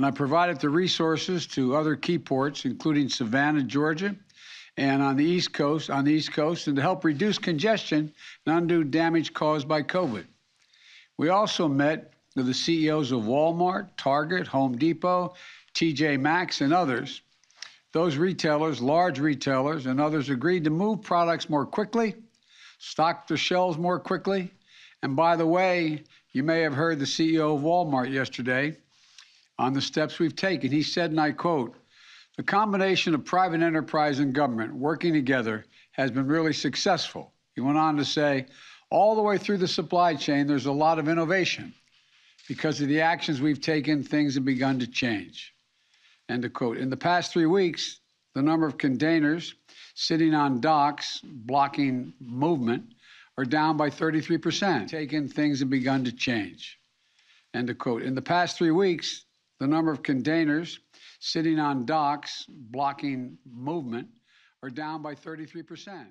and I provided the resources to other key ports, including Savannah, Georgia, and on the East Coast, on the East Coast, and to help reduce congestion and undue damage caused by COVID. We also met with the CEOs of Walmart, Target, Home Depot, TJ Maxx, and others. Those retailers, large retailers, and others agreed to move products more quickly, stock the shelves more quickly. And by the way, you may have heard the CEO of Walmart yesterday on the steps we've taken. He said, and I quote, the combination of private enterprise and government working together has been really successful. He went on to say, all the way through the supply chain, there's a lot of innovation. Because of the actions we've taken, things have begun to change. End of quote. In the past three weeks, the number of containers sitting on docks blocking movement are down by 33%. Taken, things have begun to change. End of quote. In the past three weeks, the number of containers sitting on docks blocking movement are down by 33%.